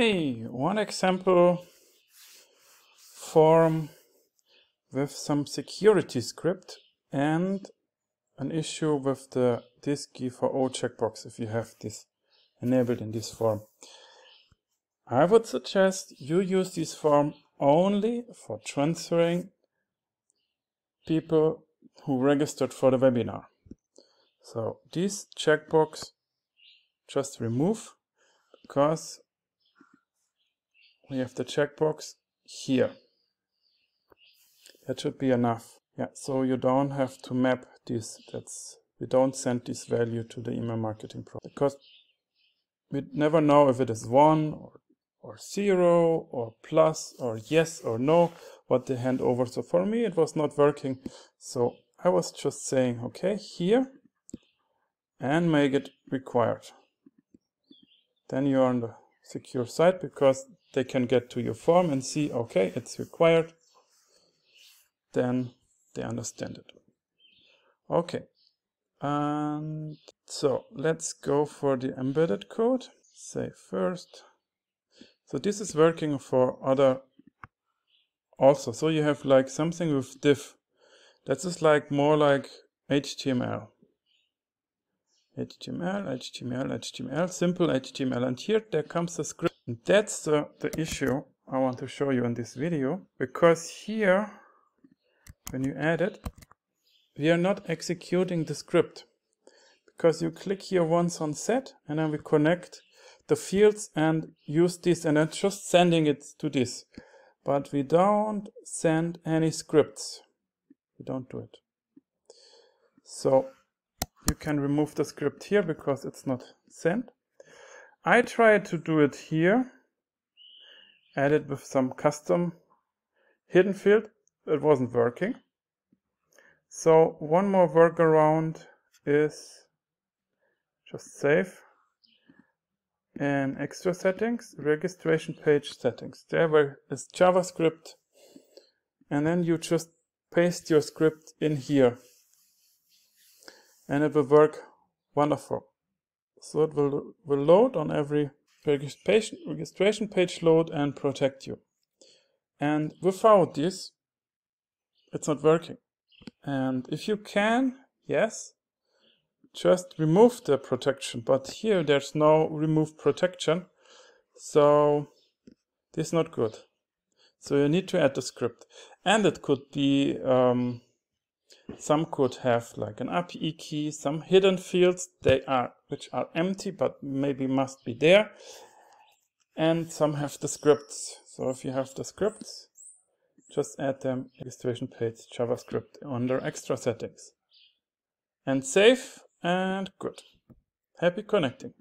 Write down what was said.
Hey, one example form with some security script and an issue with the DSGVO checkbox if you have this enabled in this form. I would suggest you use this form only for transferring people who registered for the webinar. So this checkbox just remove because we have the checkbox here. That should be enough. Yeah, so you don't have to map this. That's we don't send this value to the email marketing pro because we never know if it is one or, or zero or plus or yes or no what they hand over. So for me it was not working. So I was just saying, okay, here and make it required. Then you're on the secure site because they can get to your form and see, okay, it's required. Then they understand it. Okay. And so let's go for the embedded code. Say first. So this is working for other also. So you have like something with div. That is like more like HTML. HTML, HTML, HTML, simple HTML. And here there comes the script. And that's the, the issue I want to show you in this video. Because here, when you add it, we are not executing the script. Because you click here once on set, and then we connect the fields and use this, and then just sending it to this. But we don't send any scripts. We don't do it. So you can remove the script here because it's not sent. I tried to do it here, add it with some custom hidden field. It wasn't working. So one more workaround is just save and extra settings, registration page settings. There there is JavaScript and then you just paste your script in here and it will work wonderful. So it will, will load on every registration, registration page load and protect you. And without this, it's not working. And if you can, yes, just remove the protection. But here there's no remove protection. So this is not good. So you need to add the script. And it could be um, some could have like an API key, some hidden fields they are which are empty but maybe must be there. And some have the scripts. So if you have the scripts, just add them registration page JavaScript under extra settings. And save and good. Happy connecting.